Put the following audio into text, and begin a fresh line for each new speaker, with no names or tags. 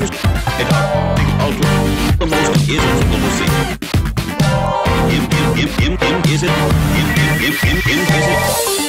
produced, and ultra, the most is im, is?